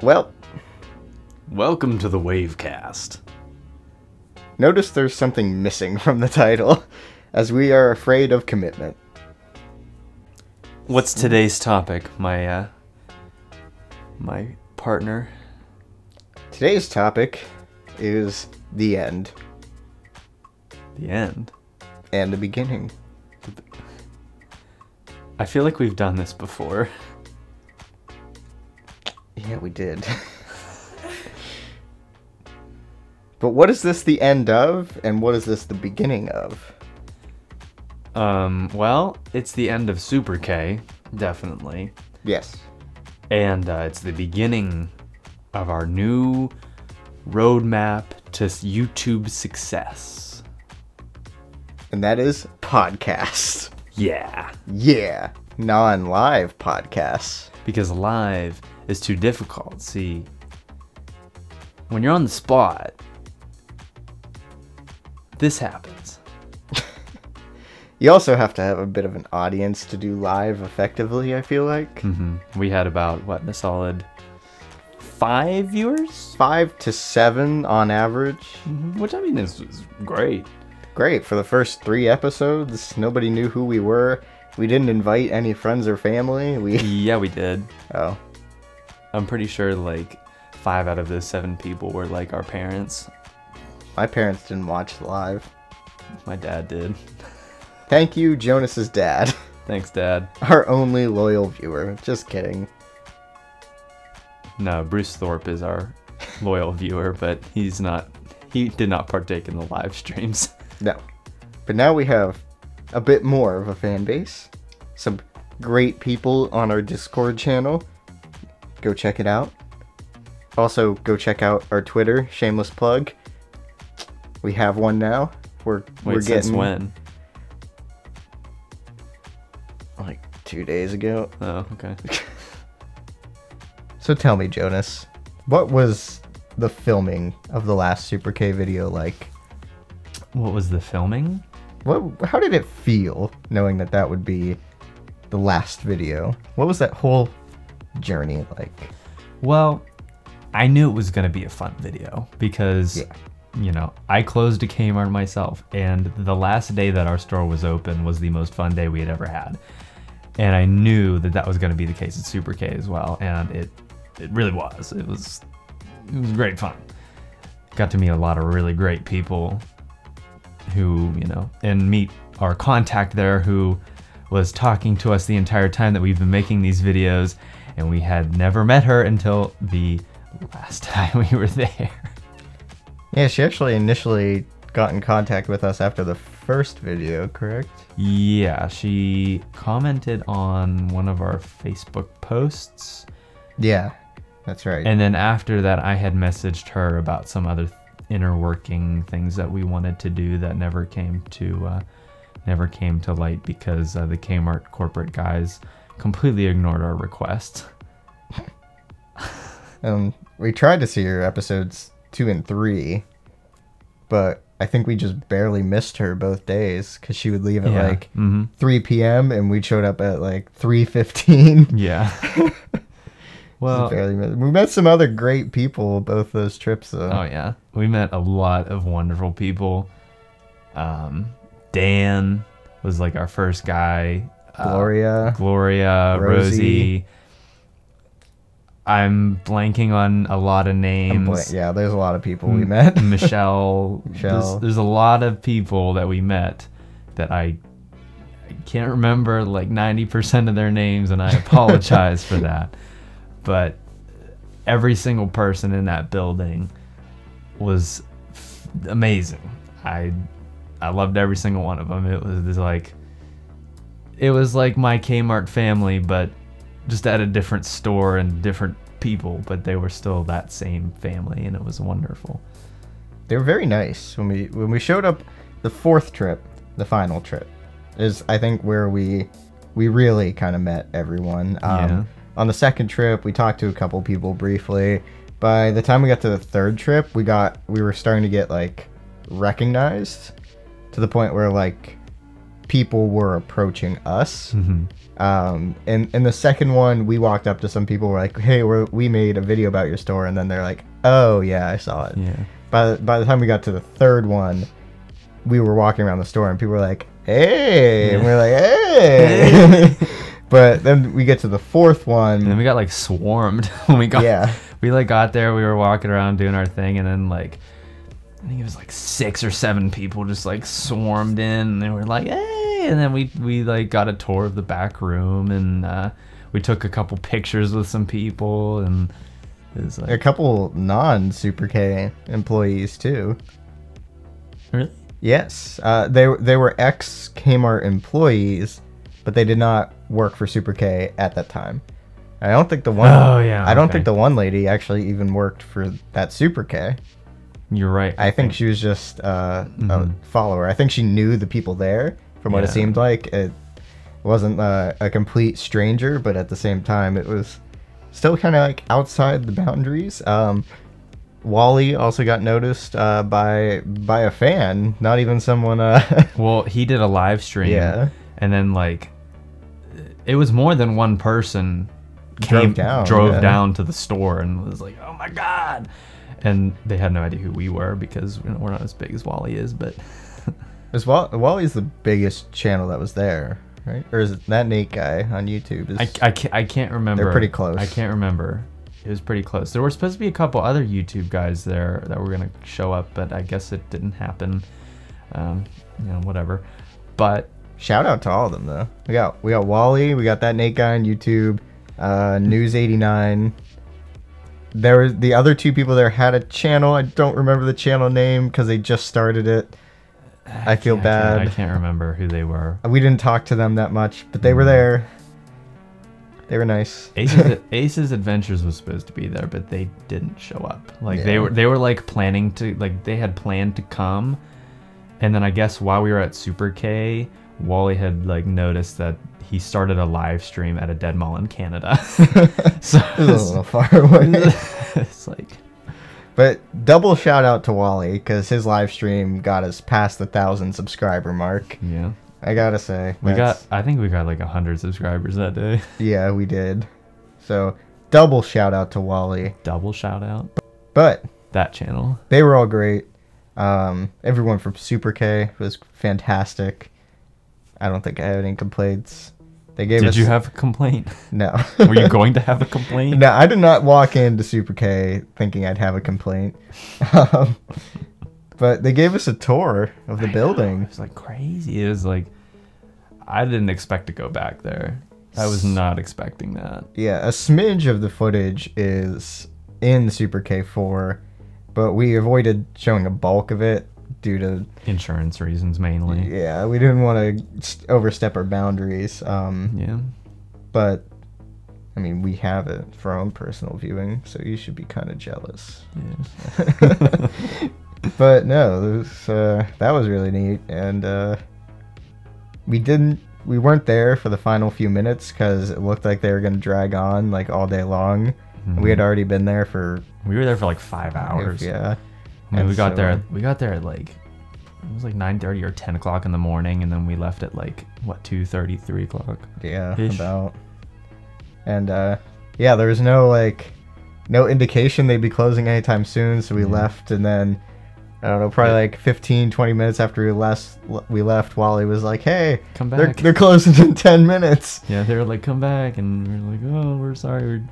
Well, Welcome to the Wavecast. notice there's something missing from the title, as we are afraid of commitment. What's today's topic, my uh my partner? Today's topic is the end The end. and the beginning. I feel like we've done this before. Yeah, we did. but what is this the end of, and what is this the beginning of? Um, well, it's the end of Super K, definitely. Yes. And uh, it's the beginning of our new roadmap to YouTube success. And that is podcast. Yeah. Yeah. Non live podcasts. Because live is too difficult. See, when you're on the spot, this happens. You also have to have a bit of an audience to do live effectively, I feel like. hmm We had about, what, a solid five viewers? Five to seven on average. Mhm, Which I mean is, is great. Great. For the first three episodes, nobody knew who we were. We didn't invite any friends or family. We. Yeah, we did. Oh. I'm pretty sure like five out of those seven people were like our parents. My parents didn't watch live. My dad did. Thank you, Jonas's dad. Thanks, Dad. Our only loyal viewer. Just kidding. No, Bruce Thorpe is our loyal viewer, but he's not. He did not partake in the live streams. No. But now we have a bit more of a fan base. Some great people on our Discord channel. Go check it out. Also, go check out our Twitter. Shameless plug. We have one now. We're Wait, we're since getting when? like two days ago. Oh, okay. So tell me, Jonas, what was the filming of the last Super K video like? What was the filming? What? How did it feel knowing that that would be the last video? What was that whole journey like? Well, I knew it was going to be a fun video because, Yeah. you know, I closed a Kmart myself, and the last day that our store was open was the most fun day we had ever had. And I knew that that was going to be the case at Super K as well, and it it really was. It was it was great fun. Got to meet a lot of really great people who, you know, and meet our contact there who was talking to us the entire time that we've been making these videos, and we had never met her until the last time we were there. Yeah, she actually initially got in contact with us after the first video, correct? Yeah, she commented on one of our Facebook posts, Yeah, that's right. and then after that, I had messaged her about some other inner working things that we wanted to do that never came to uh, never came to light because uh, the Kmart corporate guys completely ignored our request. Um, we tried to see her episodes two and three, but I think we just barely missed her both days because she would leave at like hmm 3 p.m. and we showed up at like 3:15. Yeah. well, barely missed. We met some other great people both those trips though. oh yeah, we met a lot of wonderful people. Um, Dan was like our first guy. Uh, Gloria. Gloria, Rosie. Rosie. I'm blanking on a lot of names. yeah, there's a lot of people we met. Michelle. Michelle. There's, there's a lot of people that we met that I, I can't remember like 90% of their names, and I apologize for that. But every single person in that building was f- amazing. I I loved every single one of them. It was just like it was like my Kmart family, but just at a different store and different people, but they were still that same family, and it was wonderful. they were very nice when we when we showed up the fourth trip the final trip is i think where we we really kind of met everyone um, Yeah. On the second trip we talked to a couple people briefly by the time we got to the third trip we got we were starting to get like recognized to the point where like people were approaching us hmm Um, and and the second one, we walked up to some people, were like, "Hey, we're, we made a video about your store," and then they're like, "Oh yeah, I saw it." Yeah. By the, by the time we got to the third one, we were walking around the store, and people were like, "Hey," and we are like, "Hey." but then we get to the fourth one. And then we got like swarmed when we got Yeah. we like got there, we were walking around doing our thing and then like I think it was like six or seven people just like swarmed in and they were like, Hey and then we we like got a tour of the back room and uh we took a couple pictures with some people and it was a couple non Super K employees too. really? Yes, uh, they they were ex Kmart employees, but they did not work for Super K at that time. I don't think the one. Oh, yeah, I don't okay. think the one lady actually even worked for that Super K. You're right. I think she was just uh, a Mhm. follower. I think she knew the people there. From what it seemed like, it wasn't uh, a complete stranger, but at the same time, it was still kind of like outside the boundaries. Um, Wally also got noticed uh, by by a fan, not even someone. Uh, Well, he did a live stream. Yeah. And then like it was more than one person Drove came down, drove yeah. down to the store and was like, "Oh my god." And they had no idea who we were because you know, we're not as big as Wally is, but Was Wall- Wally's the biggest channel that was there, right? Or is it that Nate guy on YouTube? Is, I, I, can't, I can't remember. pretty close. I can't remember. It was pretty close. There were supposed to be a couple other YouTube guys there that were gonna show up, but I guess it didn't happen. Um, you know, whatever. But Shout out to all of them though. We got we got Wally, we got that Nate guy on YouTube, uh, News eighty nine. There was the other two people there had a channel. I don't remember the channel name because they just started it. I feel can't- bad. I can't remember who they were. We didn't talk to them that much, but they were Mm. there. They were nice. Ace's, Ace's Adventures was supposed to be there, but they didn't show up. Like they were, they were like planning to, like they had planned to come, and then I guess while we were at Super K, Wally had like noticed that he started a live stream at a dead mall in Canada. so It was a little far away. it's like, But double shout out to Wally because his live stream got us past the thousand subscriber mark. yeah, I gotta say, we got. I think we got like a hundred subscribers that day. yeah, we did. So double shout out to Wally. Double shout out But that channel. they were all great. Um, everyone from Super K was fantastic. I don't think I had any complaints. They gave Did us you have a complaint? no. Were you going to have a complaint? No, I did not walk into Super K thinking I'd have a complaint. Um, but they gave us a tour of the It building. was like crazy. It was like I didn't expect to go back there. I was not expecting that. Yeah, a smidge of the footage is in Super K4, but we avoided showing a bulk of it due to Insurance reasons mainly. yeah, we didn't want to overstep our boundaries. Um, Yeah. but I mean, we have it for our own personal viewing, so you should be kind of jealous. Yeah. but no, was, uh, that was really neat, and uh, we didn't. We weren't there for the final few minutes because it looked like they were gonna drag on like all day long. We had already been there for we were there for like five hours. Yeah, I mean, we got so, there. We got there at like it was like nine thirty or ten o'clock in the morning, and then we left at like what two thirty, three o'clock. yeah, about. And uh, yeah, there was no like, no indication they'd be closing anytime soon, so we Yeah. left, and then I don't know, probably Yeah. like 15, 20 minutes after we left, we left. Wally was like, "Hey, Come they're back. they're closing in ten minutes." yeah, they were like, "Come back," and we are like, "Oh, we're sorry. We're,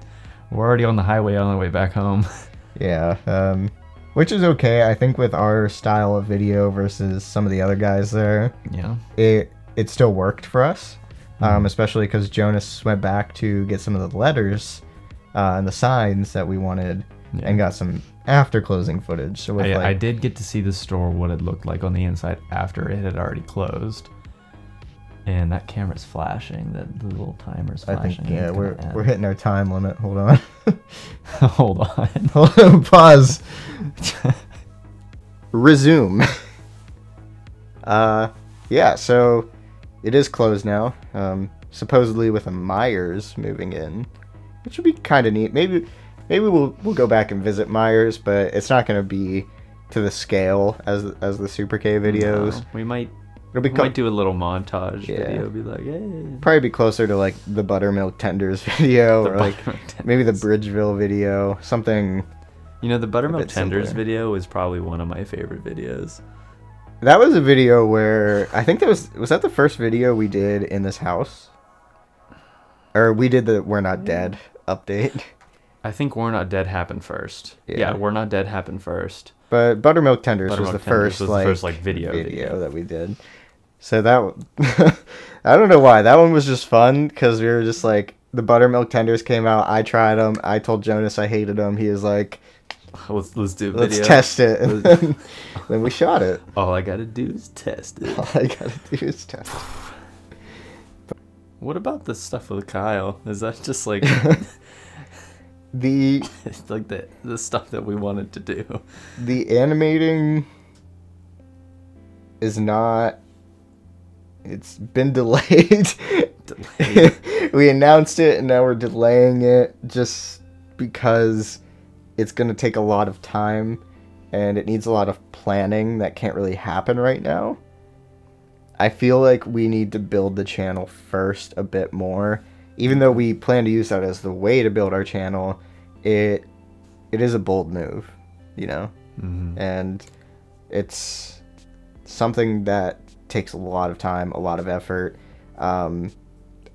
we're already on the highway on the way back home." Yeah, um, which is okay. I think with our style of video versus some of the other guys there, yeah. it it still worked for us, um, Mhm. especially because Jonas went back to get some of the letters uh, and the signs that we wanted, Yeah. and got some after closing footage. So with I, like, I did get to see the store what it looked like on the inside after it had already closed. And that camera's flashing. That the little timer's I flashing. think yeah, we're we're hitting our time limit. Hold on, Hold on. hold on, pause. Resume. uh, yeah. So it is closed now. Um, supposedly with a Meijer's moving in, which would be kind of neat. Maybe maybe we'll we'll go back and visit Meijer's, but it's not going to be to the scale as as the Super K videos. No, we might It'll be We co- might do a little montage Yeah. video. Be like, hey. probably be closer to like the buttermilk tenders video The or like buttermilk maybe the. Bridgeville video, something. You know, the buttermilk tenders simpler. video is probably one of my favorite videos. That was a video where I think that was was that the first video we did in this house, or we did the "We're Not Dead" update. I think We're Not Dead happened first. Yeah. Yeah, We're Not Dead happened first. But buttermilk tenders was the Tenders first was the like first, like, video video. that we did. So that I don't know why that one was just fun because we were just like the buttermilk tenders came out. I tried them. I told Jonas I hated them. He was like, Let's let's do a "Let's video. test it." And then, then we shot it. All I gotta do is test it. All I gotta do is test. What about the stuff with Kyle? Is that just like The it's like the the stuff that we wanted to do? the animating is not it's been delayed. Delayed. we announced it and now we're delaying it just because it's going to take a lot of time and it needs a lot of planning that can't really happen right now. I feel like we need to build the channel first a bit more. Even though we plan to use that as the way to build our channel, it it is a bold move, you know? Mhm. and it's something that takes a lot of time, a lot of effort. Um,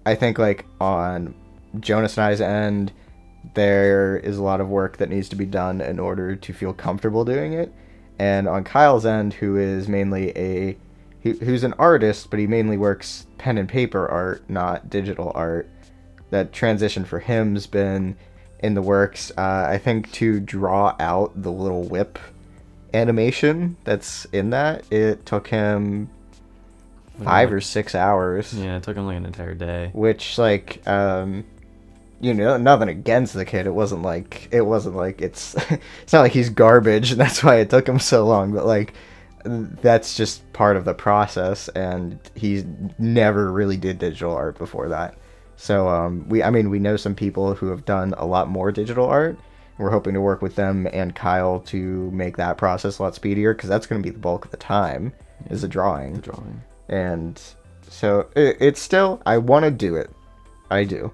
I think like on Jonas and I's end, there is a lot of work that needs to be done in order to feel comfortable doing it, and on Kyle's end, who is mainly a who, who's an artist, but he mainly works pen and paper art, not digital art. That transition for him's been in the works. Uh, I think to draw out the little whip animation that's in that, it took him five or six hours. Yeah, it took him like an entire day. Which like um you know, nothing against the kid. It wasn't like it wasn't like it's it's not like he's garbage and that's why it took him so long, but like that's just part of the process and he never really did digital art before that. So um we I mean we know some people who have done a lot more digital art. We're hoping to work with them and Kyle to make that process a lot speedier because that's going to be the bulk of the time is the drawing The drawing. And so it, it's still i want to do it i do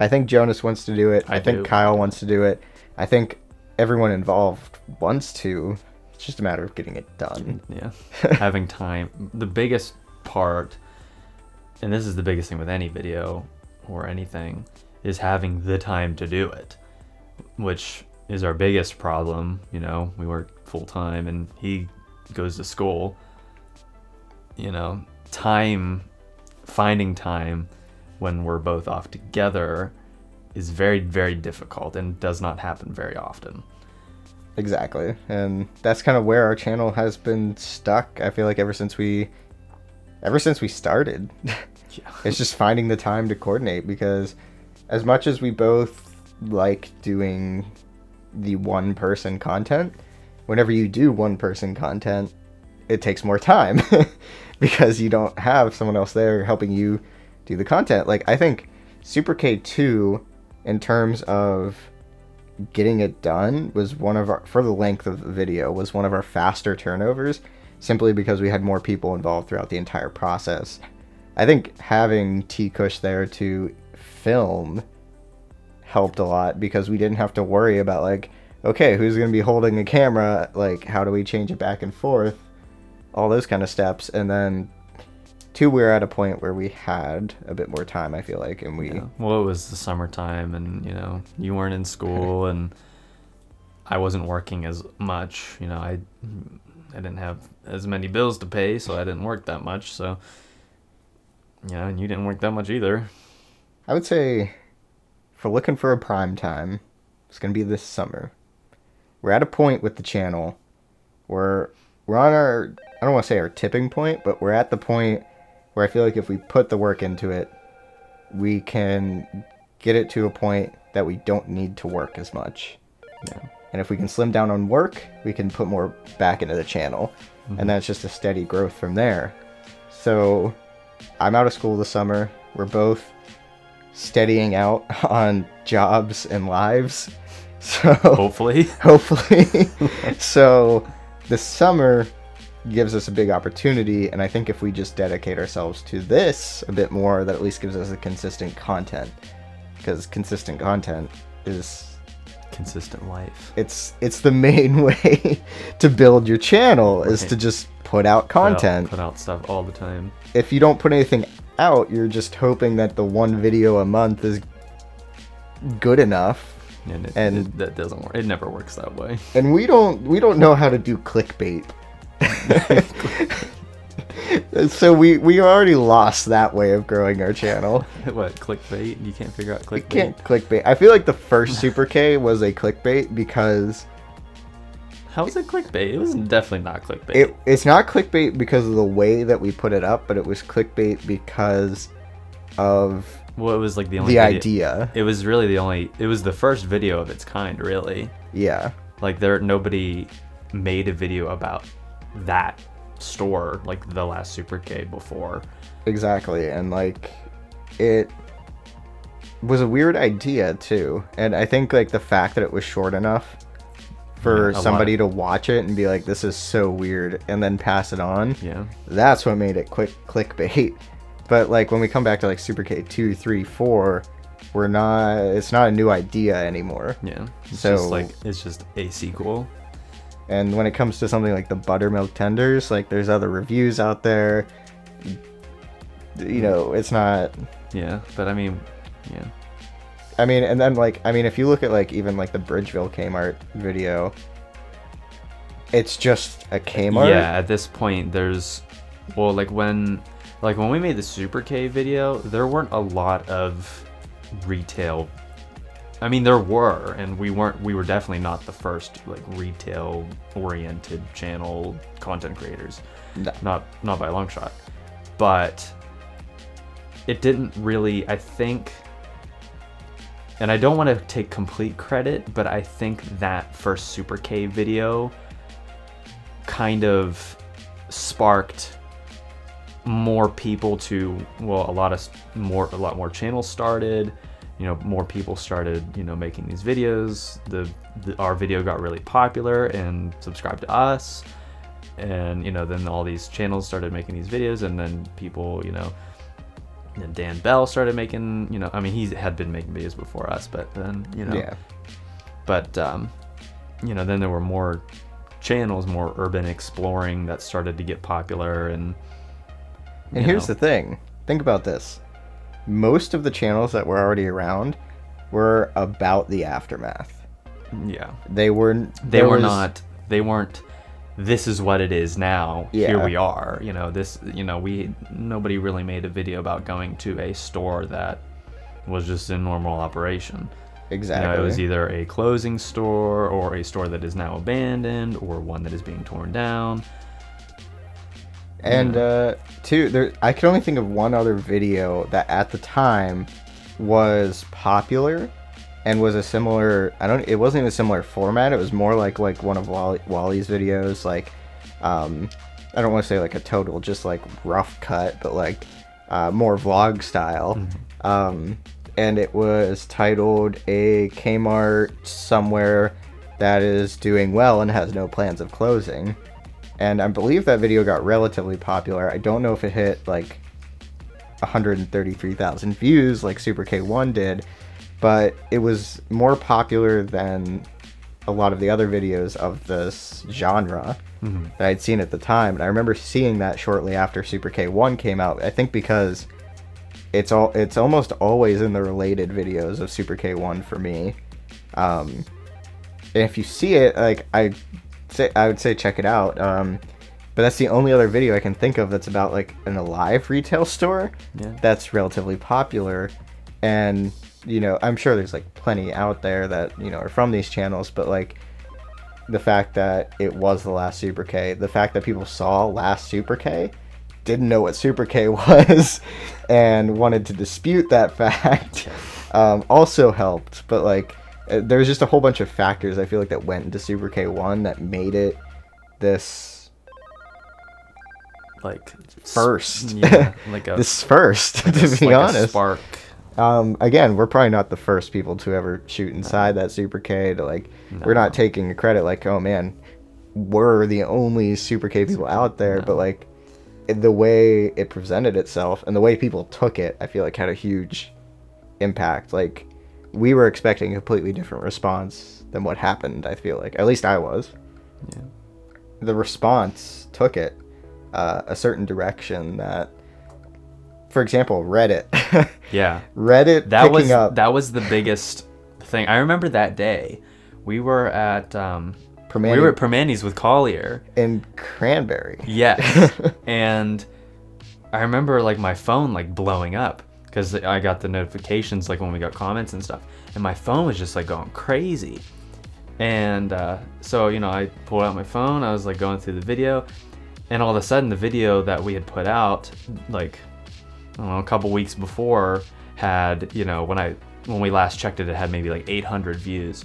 i think jonas wants to do it i, I think do. kyle wants to do it i think everyone involved wants to it's just a matter of getting it done Yeah. Having time. The biggest part, and this is the biggest thing with any video or anything, is having the time to do it, which is our biggest problem. You know, we work full time and he goes to school. You know, time, finding time when we're both off together is very, very difficult and does not happen very often. exactly and that's kind of where our channel has been stuck i feel like ever since we ever since we started Yeah. it's just finding the time to coordinate because as much as we both like doing the one person content whenever you do one person content it takes more time because you don't have someone else there helping you do the content like i think super k2 in terms of getting it done was one of our for the length of the video was one of our faster turnovers simply because we had more people involved throughout the entire process I think having T Kush there to film helped a lot because we didn't have to worry about like, okay, who's gonna be holding the camera? Like, how do we change it back and forth? All those kind of steps, and then two, we were at a point where we had a bit more time. I feel like, and we Yeah. Well, it was the summertime, and you know, you weren't in school, and I wasn't working as much. You know, I I didn't have as many bills to pay, so I didn't work that much. So, you know, and you didn't work that much either. I would say, for looking for a prime time, it's gonna be this summer. We're at a point with the channel where we're on our I don't want to say our tipping point, but we're at the point where I feel like if we put the work into it, we can get it to a point that we don't need to work as much. Yeah. And if we can slim down on work, we can put more back into the channel. And mm-hmm. that's just a steady growth from there. So I'm out of school this summer. We're both steadying out on jobs and lives. So Hopefully, hopefully. so this summer, gives us a big opportunity. And I think if we just dedicate ourselves to this a bit more, that at least gives us a consistent content. Because consistent content is Consistent life. it's it's the main way to build your channel is Right. to just put out Put out- content. Put out, stuff all the time. If you don't put anything out, you're just hoping that the one video a month is good enough. And, it, And- it- that doesn't work. It never works that way. And we don't we don't know how to do clickbait. so we we already lost that way of growing our channel. what clickbait? You can't figure out clickbait. can't clickbait. I feel like the first Super K was a clickbait because How was it clickbait? It was definitely not clickbait. it it's not clickbait because of the way that we put it up, but it was clickbait because of well, it was like the only the video- idea. It was really the only. It was the first video of its kind, really. Yeah. Like there, nobody made a video about that store like the last Super K before. Exactly. And like it was a weird idea too. And I think like the fact that it was short enough for Yeah, somebody to watch it and be like this is so weird and then pass it on. Yeah. That's what made it quick clickbait. But like when we come back to like Super K 2, 3, 4, we're not it's not a new idea anymore. Yeah. It's So- just like it's just a sequel. And when it comes to something like the buttermilk tenders, like there's other reviews out there. You know, it's not Yeah. But I mean, yeah. I mean, and then like, I mean, if you look at like even like the Bridgeville Kmart video, it's just a Kmart. Yeah, at this point there's well like when like when we made the Super K video, there weren't a lot of retail I mean there were and we weren't we were definitely not the first like retail oriented channel content creators. No. Not not by a long shot. But it didn't really I think and I don't want to take complete credit, but I think that first Super K video kind of sparked more people to well a lot of more a lot more channels started you know more people started you know making these videos the, the our video got really popular and subscribed to us and you know then all these channels started making these videos and then people you know and Dan Bell started making you know I mean he had been making videos before us but then you know Yeah. but um, you know then there were more channels more urban exploring that started to get popular and And here's know, the thing. Think about this. Most of the channels that were already around were about the aftermath. yeah They were. they were was- not they weren't this is what it is now here we are you know this you know we nobody really made a video about going to a store that was just in normal operation Exactly. You know, it was either a closing store or a store that is now abandoned or one that is being torn down. And uh, two, there I can only think of one other video that at the time was popular and was a similar. I don't. It wasn't even a similar format. It was more like like one of Wally, Wally's videos. Like, um, I don't want to say like a total, just like rough cut, but like uh, more vlog style. Um, and it was titled "A Kmart Somewhere That Is Doing Well and Has No Plans of Closing." And I believe that video got relatively popular. I don't know if it hit like 133,000 views like Super K1 did, but it was more popular than a lot of the other videos of this genre that I'd seen at the time. And I remember seeing that shortly after Super K1 came out. I think because it's all it's almost always in the related videos of Super K1 for me. Um, and if you see it, like I say, I would say check it out. Um, but that's the only other video I can think of that's about like an alive retail store Yeah. that's relatively popular. And you know, I'm sure there's like plenty out there that you know are from these channels, but like the fact that it was the last Super K, the fact that people saw last Super K, didn't know what Super K was, and wanted to dispute that fact, um, also helped. But like, there was just a whole bunch of factors I feel like that went into Super K one that made it this Like First. yeah, like a this first, to it's be like a honest. spark. Um, again, we're probably not the first people to ever shoot inside that Super K. To like, we're not taking credit. Like, oh man, we're the only Super K people out there, No. but like the way it presented itself and the way people took it, I feel like had a huge impact. Like we were expecting a completely different response than what happened. I feel like at least I was. Yeah. The response took it uh, a certain direction that, for example, Reddit. Yeah. Reddit That picking was up that was the biggest thing. I remember that day. We were at um, Permane we were at Primanti's with Collier. in Cranberry. Yes. and I remember like my phone like blowing up because I got the notifications like when we got comments and stuff, and my phone was just like going crazy. And uh, so you know, I pulled out my phone. I was like going through the video, and all of a sudden, the video that we had put out like know, a couple weeks before had you know when I when we last checked it, it had maybe like 800 views,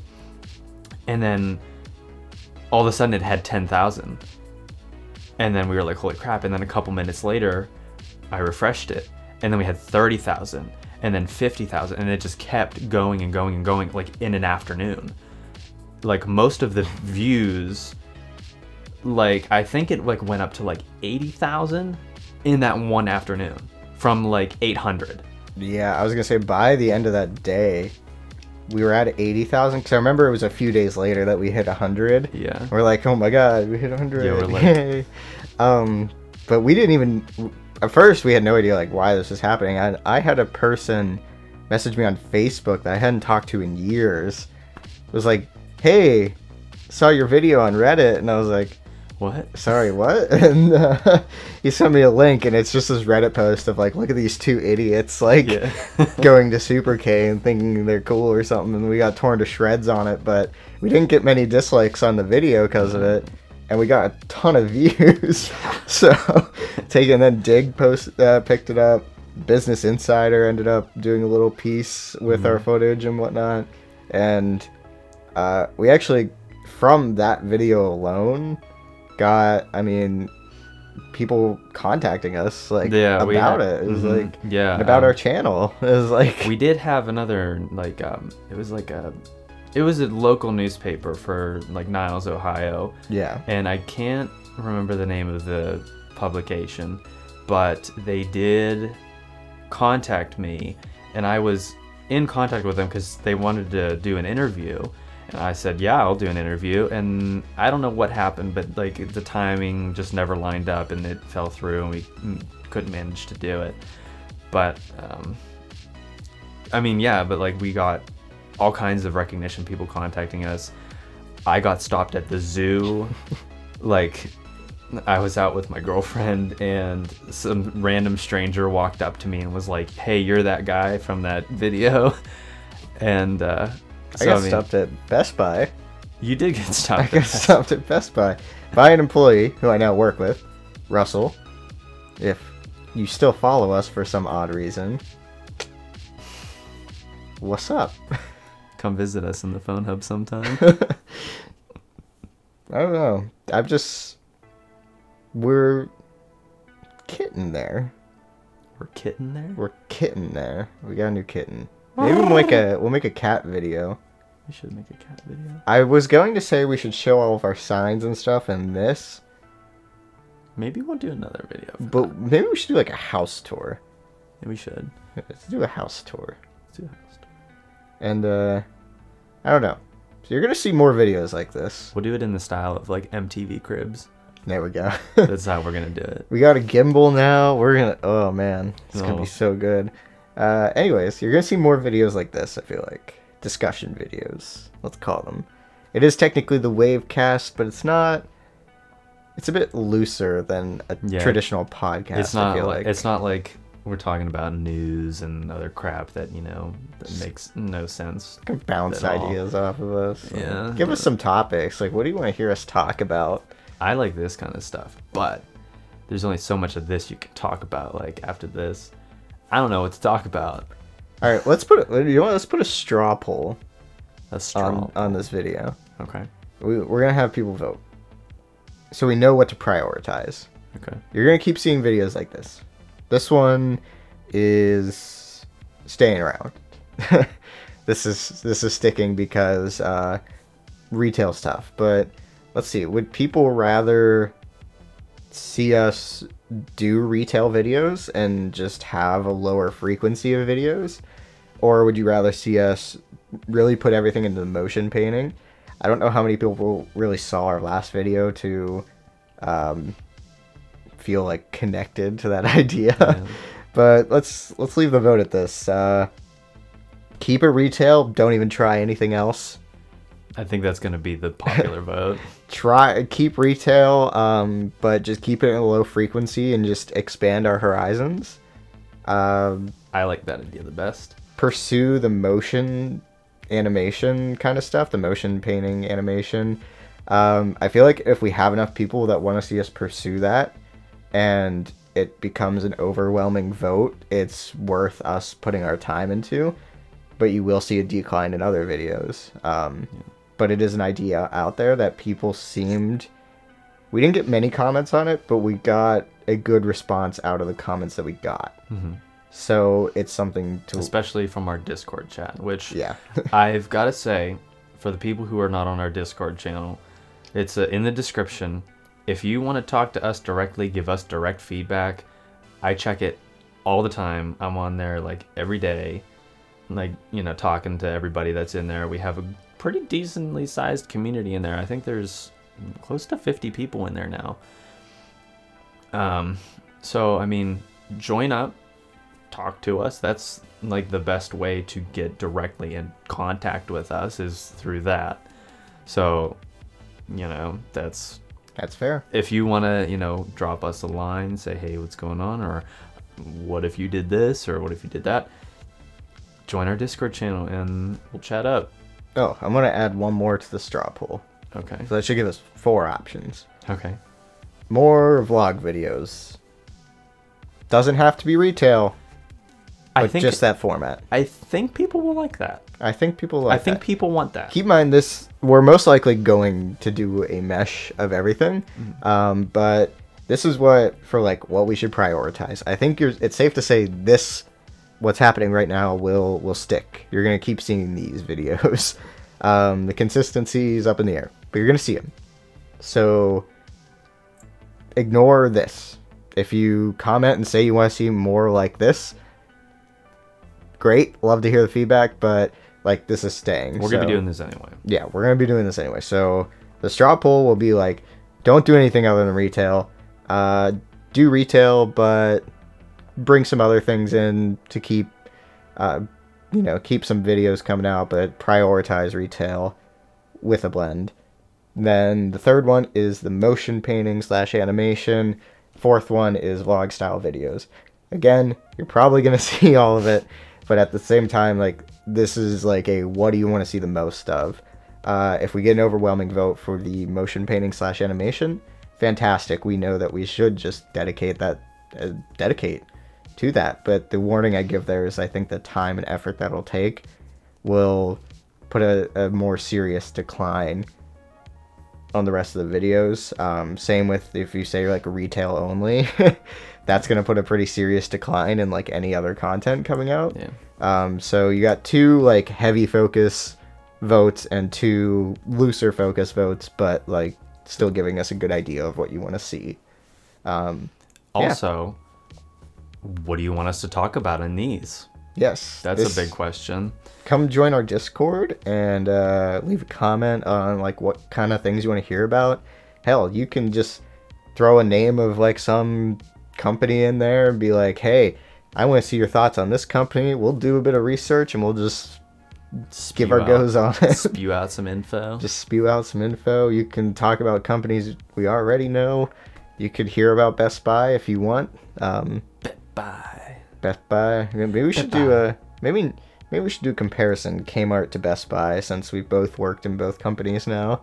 and then all of a sudden it had 10,000. And then we were like, holy crap. And then a couple minutes later, I refreshed it. And then we had 30,000 and then 50,000. And it just kept going and going and going like in an afternoon. Like most of the views, like I think it like went up to like 80,000 in that one afternoon from like 800. Yeah, I was gonna say by the end of that day, we were at eighty thousand. Because I remember it was a few days later that we hit hundred. Yeah. We're like, oh my god, we hit hundred. Yeah, we're like- um, but we didn't even. At first, we had no idea like why this was happening. I I had a person message me on Facebook that I hadn't talked to in years. It was like, hey, saw your video on Reddit, and I was like, What? sorry, what? And uh, he sent me a link, and it's just this Reddit post of like, look at these two idiots, like Yeah. going to Super K and thinking they're cool or something, and we got torn to shreds on it. But we didn't get many dislikes on the video because of it, and we got a ton of views. so, taking then Digg post uh, picked it up. Business Insider ended up doing a little piece with our footage and whatnot, and uh, we actually from that video alone got i mean people contacting us like Yeah, about had- it. It was mhm, like yeah, about um, our channel. It was like we did have another like um it was like a it was a local newspaper for like Niles, Ohio, yeah and I can't remember the name of the publication, but they did contact me, and I was in contact with them because they wanted to do an interview. And I said, "Yeah, I'll do an interview." And I don't know what happened, but like the timing just never lined up, and it fell through, and we couldn't manage to do it. But um, I mean, yeah, but like we got all kinds of recognition, people contacting us. I got stopped at the zoo. like, I was out with my girlfriend, and some random stranger walked up to me and was like, "Hey, you're that guy from that video." And uh, i so, got mean, stopped at best buy You did get stopped. i got that. stopped at best buy by an employee who i now work with russell if you still follow us for some odd reason what's up Come visit us in the phone hub sometime. I don't know. I'm just we're kitten there. We're kitten there. We're kitten there. We got a new kitten. Maybe we'll make a we'll make a cat video. We should make a cat video. I was going to say we should show all of our signs and stuff in this, Maybe we'll do another video. But maybe we should do like a house tour. that. we should. Let's do a house tour. Let's do a house tour. And uh I don't know. So you're gonna see more videos like this. We'll do it in the style of like MTV Cribs. There we go. That's how we're gonna do it. We got a gimbal now. We're gonna. Oh man, it's gonna Oh. be so good. Uh, anyways, you're gonna see more videos like this. I feel like discussion videos. Let's call them. It is technically the Wavecast, but it's not. It's a bit looser than a Yeah. traditional podcast. it's not I feel like, like it's not like we're talking about news and other crap that you know that makes no sense. can bounce all. ideas off of us. Yeah, Give us some topics. Like, what do you want to hear us talk about? I like this kind of stuff, but there's only so much of this you can talk about. Like after this, I don't know what to talk about. All right, let's put. A, you know what? Let's put a straw poll A straw. on on this video. okay. We, we're gonna have people vote, so we know what to prioritize. Okay. You're gonna keep seeing videos like this. This one is staying around. this is this is sticking because uh, retail stuff. But let's see. Would people rather see us do retail videos and just have a lower frequency of videos, or would you rather see us really put everything into the motion painting? I don't know how many people really saw our last video to um, feel like connected to that idea. Yeah. but let's let's leave the vote at this. Uh, keep it retail. Don't even try anything else. I think that's going to be the popular vote. Try keep retail, um, but just keep it at a low frequency and just expand our horizons. Um, I like that idea the best. pursue the motion animation kind of stuff, the motion painting animation. Um, I feel like if we have enough people that want to see us pursue that, and it becomes an overwhelming vote, it's worth us putting our time into. But you will see a decline in other videos. Um, But it is an idea out there that people seemed. We didn't get many comments on it, but we got a good response out of the comments that we got. So it's something to. Especially from our Discord chat, which Yeah. I've got to say, for the people who are not on our Discord channel, it's uh, in the description. If you want to talk to us directly, give us direct feedback. I check it all the time. I'm on there like every day, like, you know, talking to everybody that's in there. We have a pretty decently sized community in there. I think there's close to 50 people in there now. Um, so, I mean, join up, talk to us. That's like the best way to get directly in contact with us is through that. So, you know, that's That's fair. if you want to, you know, drop us a line, say, hey, what's going on? Or what if you did this? Or what if you did that? Join our Discord channel and we'll chat up. Oh, I'm gonna add one more to the straw poll. Okay. So that should give us four options. Okay. More vlog videos. Doesn't have to be retail, I think just that format. I think people will like that. I think people like I think that. people want that. Keep in mind this. We're most likely going to do a mesh of everything, um, but this is what for like what we should prioritize. I think you're. It's safe to say this, what's happening right now, will will stick. You're gonna keep seeing these videos. Um, the consistency is up in the air, but you're gonna see them. So ignore this. If you comment and say you want to see more like this, great. Love to hear the feedback, but like this is staying. We're gonna be doing this anyway. yeah, we're gonna be doing this anyway. So the straw poll will be like, don't do anything other than retail. Uh, do retail, but bring some other things in to keep, uh, you know, keep some videos coming out, but prioritize retail with a blend. Then the third one is the motion painting slash animation. Fourth one is vlog style videos. Again, you're probably gonna see all of it, but at the same time, like this is like a what do you want to see the most of? Uh, if we get an overwhelming vote for the motion painting slash animation, fantastic. We know that we should just dedicate that, uh, dedicate to that. But the warning I give there is I think the time and effort that'll take will put a, a more serious decline on the rest of the videos. Um, same with if you say like retail only, that's gonna put a pretty serious decline in like any other content coming out. Yeah. Um, so you got two like heavy focus votes and two looser focus votes, but like still giving us a good idea of what you want to see. Um, Yeah. Also, what do you want us to talk about in these? yes, That's this- a big question. come join our Discord and uh, leave a comment on like what kind of things you want to hear about. Hell, you can just throw a name of like some company in there and be like, "Hey, I want to see your thoughts on this company." We'll do a bit of research and we'll just give Spew our out- goes on it. Spew out some info. just spew out some info. You can talk about companies we already know. You could hear about Best Buy if you want. Um, Bye. Best Buy. Maybe we should do a maybe maybe we should do a comparison Kmart to Best Buy since we both worked in both companies now.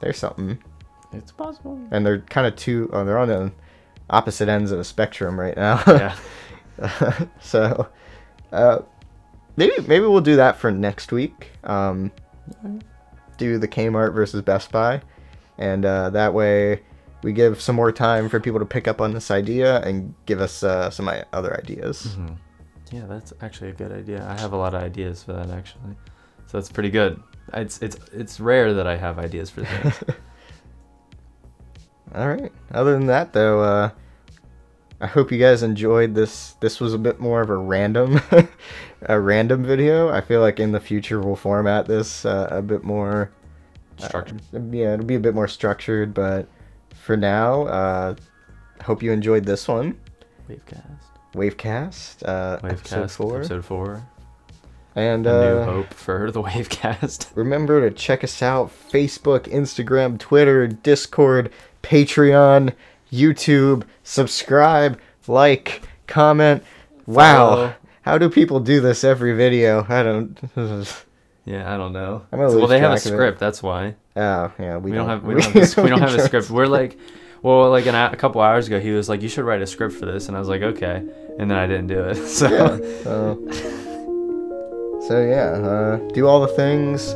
There's something, It's possible. and they're kind of two. Oh, they're on the opposite ends of a spectrum right now. Yeah. so, uh, maybe maybe we'll do that for next week. Um, do the Kmart versus Best Buy, and uh, that way we give some more time for people to pick up on this idea and give us uh, some other ideas. Yeah, that's actually a good idea. I have a lot of ideas for that actually. So that's pretty good. It's it's it's rare that I have ideas for things. All right. Other than that, though, uh, I hope you guys enjoyed this. This was a bit more of a random, a random video. I feel like in the future we'll format this uh, a bit more Structured. Uh, yeah, it'll be a bit more structured, but for now, uh, hope you enjoyed this one. Wavecast. Wavecast, uh, episode Wavecast. four, Episode four. and A new uh, hope for the Wavecast. remember to check us out: Facebook, Instagram, Twitter, Discord, Patreon, YouTube. Subscribe, like, comment. Wow, Follow. how do people do this every video? I don't. Yeah, I don't know. Well, they have a track of it. script. That's why oh yeah, we, we, don't, have we don't have, a, we don't have a script. We're like, well, like an, a couple hours ago, he was like, "You should write a script for this," and I was like, "Okay," and then I didn't do it. So yeah. So, so yeah, uh, do all the things,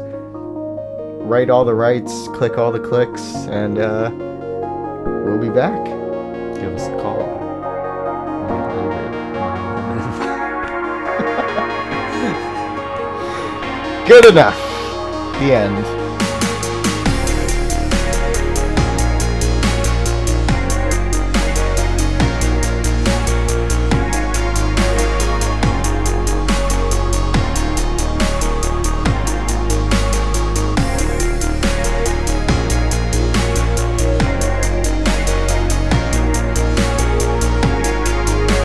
write all the rights, click all the clicks, and uh, we'll be back. give us a call. Good enough. The end.